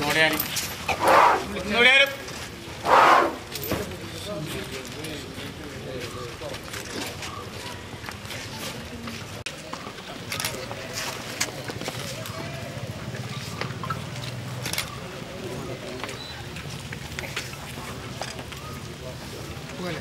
Morena. Huele.